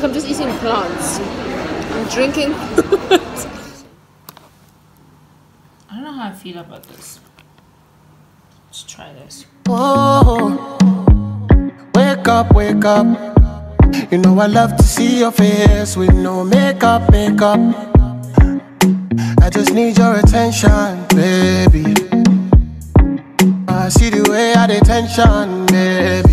like I'm just eating plants. I'm drinking. I don't know how I feel about this. Let's try this. Oh, wake up, wake up. You know I love to see your face with no makeup, makeup. I just need your attention, baby. I see the way I attention, baby.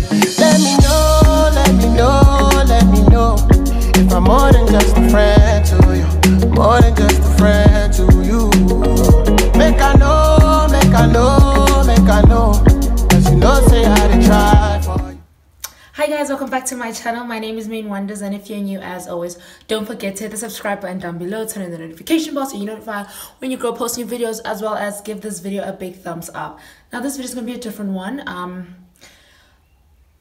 Guys, welcome back to my channel. My name is Maine Wonders and if you're new as always, don't forget to hit the subscribe button down below, turn on the notification bell so you're notified when you go post new videos as well as give this video a big thumbs up. Now this video is going to be a different one. Um,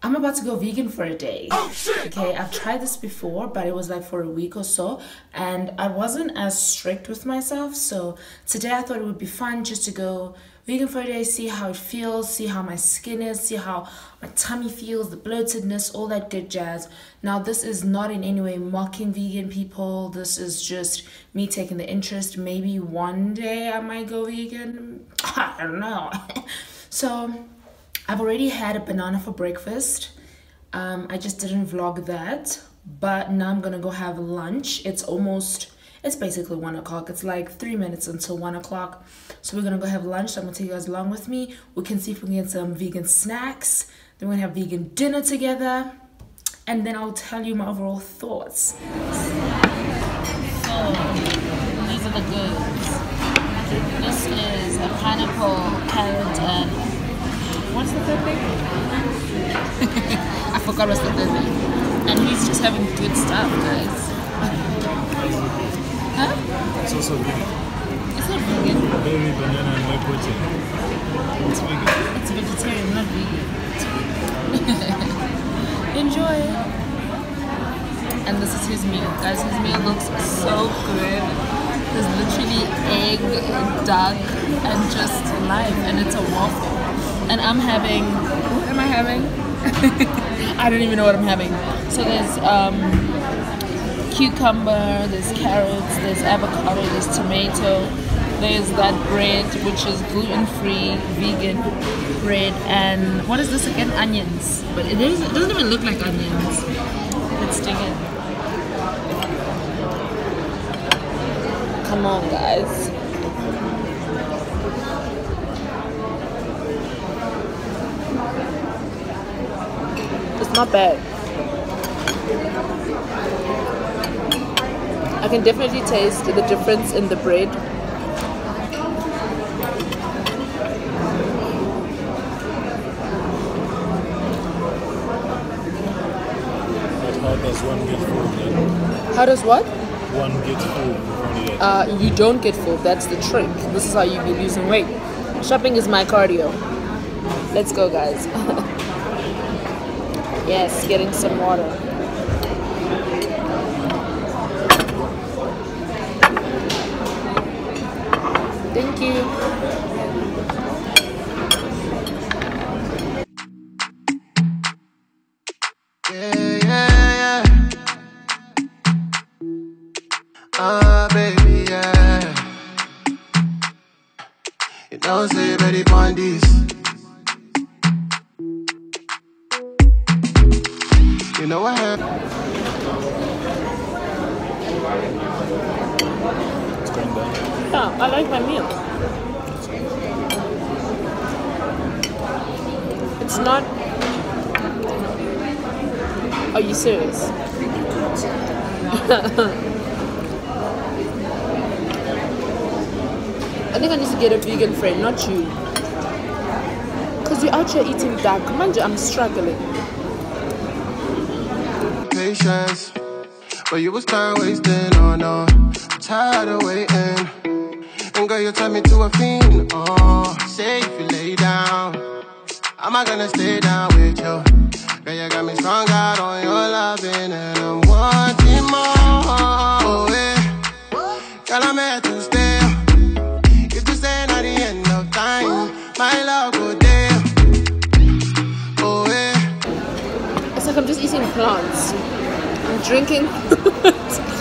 I'm about to go vegan for a day. Okay, I've tried this before, but it was like for a week or so, and I wasn't as strict with myself. So today I thought it would be fun just to go vegan for a day, see how it feels, see how my skin is, see how my tummy feels, the bloatedness, all that good jazz. Now, this is not in any way mocking vegan people. This is just me taking the interest. Maybe one day I might go vegan. I don't know. so I've already had a banana for breakfast. Um, I just didn't vlog that, but now I'm gonna go have lunch. It's almost, it's basically one o'clock. It's like three minutes until one o'clock. So we're gonna go have lunch. I'm gonna take you guys along with me. We can see if we can get some vegan snacks. Then we're gonna have vegan dinner together. And then I'll tell you my overall thoughts. So, these are the goods. This is a pineapple, carrot, and what's the third thing? I forgot what's the third thing. And he's just having good stuff, guys. Huh? It's also vegan. It's not vegan. Berry, banana, and whey protein. It's vegan. It's vegetarian, not vegan. Enjoy. And this is his meal. Guys, his meal looks so good. There's literally egg, duck, and just life. And it's a waffle and I'm having what am I having? I don't even know what I'm having. So there's um, cucumber, there's carrots, there's avocado, there's tomato, there's that bread which is gluten-free, vegan bread, and what is this again? Onions. But it, is, it doesn't even look like onions. Let's dig in. Come on, guys. It's not bad. I can definitely taste the difference in the bread. But how does one get full then? How does what? One get full with only that. Uh, you don't get full. That's the trick. This is how you be losing weight. Shopping is my cardio. Let's go, guys. yes, getting some water. Thank you. Yeah. Ah, baby, yeah. You don't say ready on this. You know what happened? Down. Yeah, I like my meal. It's not. Are you serious? I think I need to get a vegan friend, not you. Because you're out here eating. Mind you, I'm struggling. patience. But you was time wasting, oh no. I'm tired of waiting. And girl, you turn me to a fiend, oh. Say if you lay down, am I gonna stay down with you? Girl, you got me strung out on your loving, and I'm wanting more. Oh, yeah. Girl, I'm here to stay. If you say at the end of time, my love go there. Oh, yeah. It's like I'm just eating plants. I'm I'm drinking.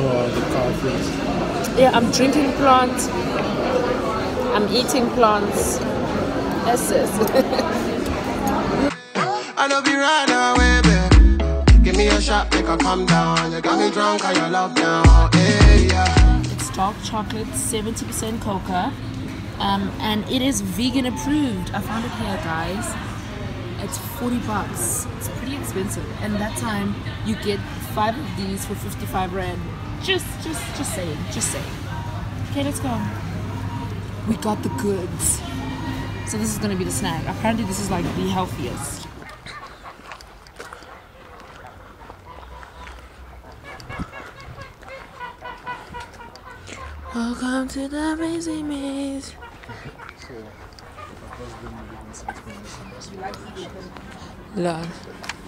So you know how the car yeah, I'm drinking plants. I'm eating plants. Yes, yes. I know be right away, babe. Give me a shot, make her come down. You got me drunk on your love now. Hey, yeah. it's dark chocolate, 70% coca, um, and it is vegan approved. I found it here, guys. It's 40 bucks. It's pretty expensive. And that time you get five of these for 55 rand. Just, just, just saying, just saying. Okay, let's go. We got the goods. So this is gonna be the snack. Apparently this is like the healthiest. Welcome to the amazing maze. Love.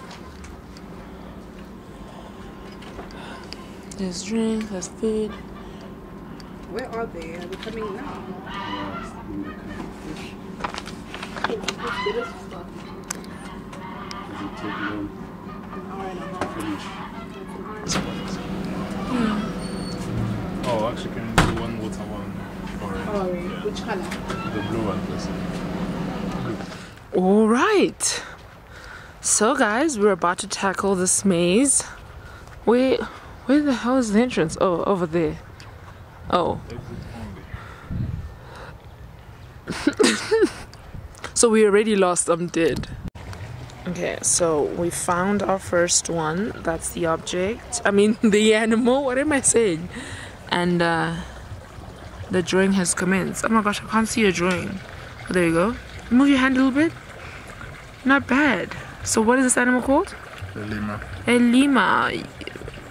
There's drink, there's food. Where are they? Are they coming now? Oh, actually, can you do one water, one orange? Oh, which color? The blue one, please. All right. So, guys, we're about to tackle this maze. Wait, where the hell is the entrance? Oh, over there. Oh. so we already lost. I'm dead. Okay, so we found our first one. That's the object. I mean, the animal. What am I saying? And uh, the drawing has commenced. Oh my gosh, I can't see your drawing. Oh, there you go. Move your hand a little bit. Not bad. So, what is this animal called? The lima. A lima.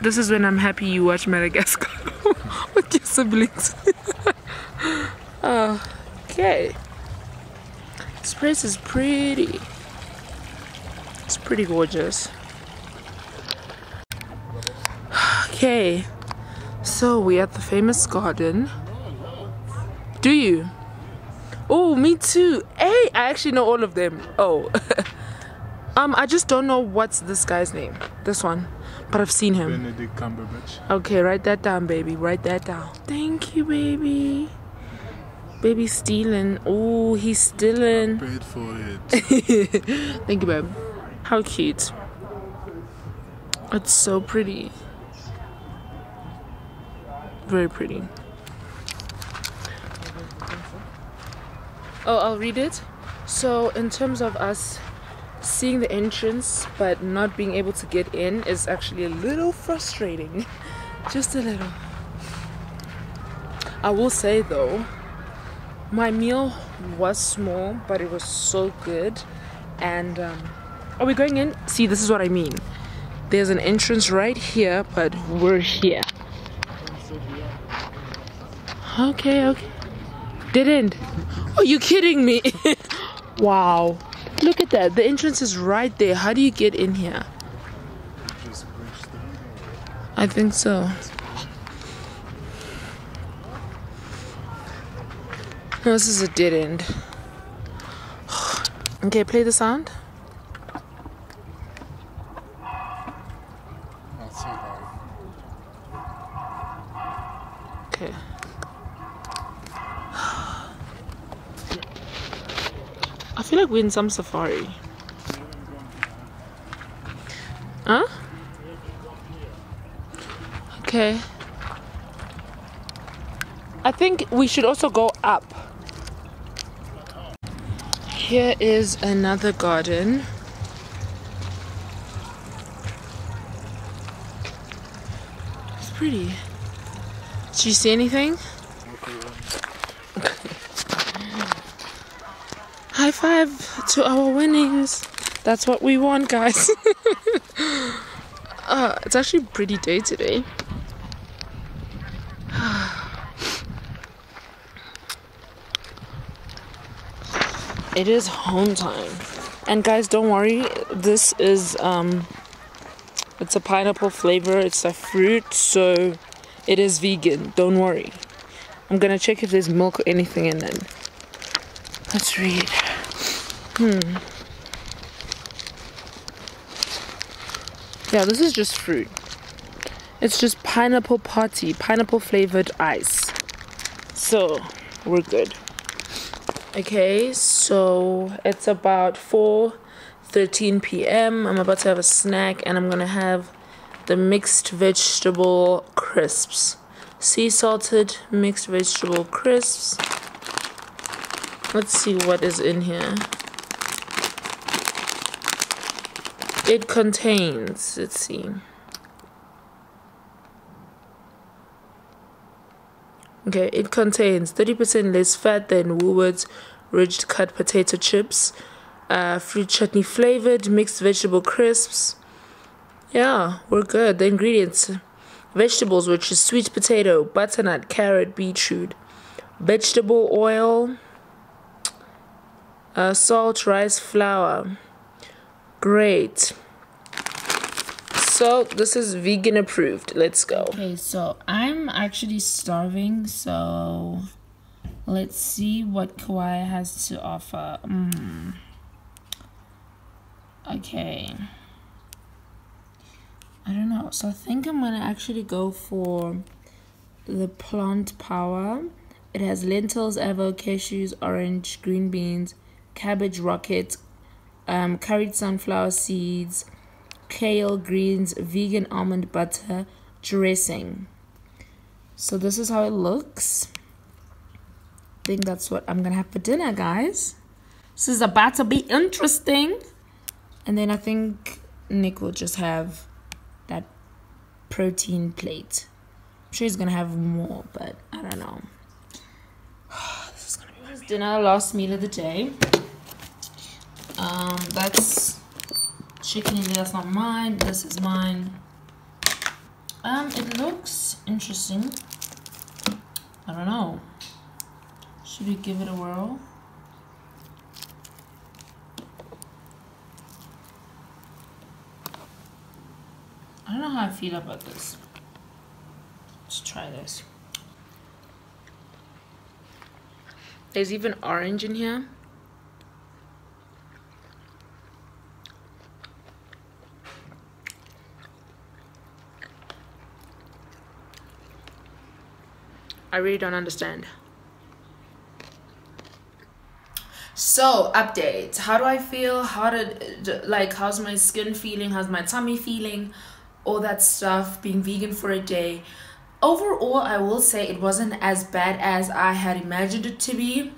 This is when I'm happy you watch Madagascar with your siblings. okay. This place is pretty. It's pretty gorgeous. Okay. So we're at the famous garden. Do you? Oh, me too. Hey, I actually know all of them. Oh. um, I just don't know what's this guy's name. This one. But I've seen him. Benedict Cumberbatch. Okay, write that down, baby. Write that down. Thank you, baby. Baby stealing. Oh, he's stealing. Paid for it. Thank you, babe. How cute. It's so pretty. Very pretty. Oh, I'll read it. So, in terms of us seeing the entrance but not being able to get in is actually a little frustrating. Just a little. I will say though, my meal was small, but it was so good. And um, are we going in? See, this is what I mean. There's an entrance right here, but we're here. Okay, okay. Didn't. Are you kidding me? wow. Look at that. The entrance is right there. How do you get in here? I think so. This is a dead end. Okay, play the sound. Like we're in some safari. Huh? Okay. I think we should also go up. Here is another garden. It's pretty. Did you see anything? High five to our winnings. That's what we want, guys. uh, it's actually a pretty day today. it is home time. And guys, don't worry. This is um it's a pineapple flavor. It's a fruit, so it is vegan. Don't worry. I'm gonna check if there's milk or anything in it. Let's read. Hmm. Yeah, this is just fruit. It's just pineapple party, pineapple flavored ice. So we're good. Okay, so it's about 4 13 p.m. I'm about to have a snack and I'm gonna have the mixed vegetable crisps. Sea salted mixed vegetable crisps. Let's see what is in here. It contains, let's see. Okay, it contains 30% less fat than Woolworths ridged cut potato chips, uh, fruit chutney flavored mixed vegetable crisps. Yeah, we're good. The ingredients vegetables, which is sweet potato, butternut, carrot, beetroot, vegetable oil, uh, salt, rice flour. Great. So this is vegan approved. Let's go. Okay, so I'm actually starving, so let's see what Kauai has to offer. Mm. Okay. I don't know. So I think I'm gonna actually go for the plant power. It has lentils, avocado, cashews, orange, green beans, cabbage rocket, um, curried sunflower seeds, kale greens, vegan almond butter dressing. So this is how it looks. I think that's what I'm gonna have for dinner, guys. This is about to be interesting. And then I think Nick will just have that protein plate. I'm sure he's gonna have more, but I don't know. this is gonna be my dinner, last meal of the day. Um, that's chicken. That's not mine. This is mine. Um, it looks interesting. I don't know. Should we give it a whirl? I don't know how I feel about this. Let's try this. There's even orange in here. I really don't understand. So updates. How do I feel? How did like how's my skin feeling? How's my tummy feeling? All that stuff. Being vegan for a day. Overall, I will say it wasn't as bad as I had imagined it to be.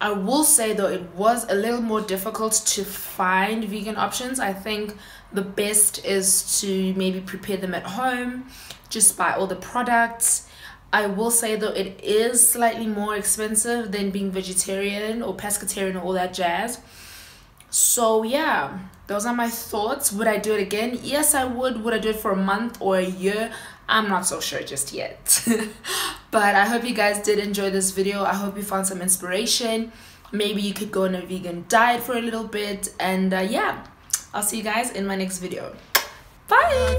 I will say though it was a little more difficult to find vegan options. I think the best is to maybe prepare them at home, just buy all the products I will say though it is slightly more expensive than being vegetarian or pescatarian or all that jazz. So yeah, those are my thoughts. Would I do it again? Yes, I would. Would I do it for a month or a year? I'm not so sure just yet. but I hope you guys did enjoy this video. I hope you found some inspiration. Maybe you could go on a vegan diet for a little bit. And uh, yeah, I'll see you guys in my next video. Bye!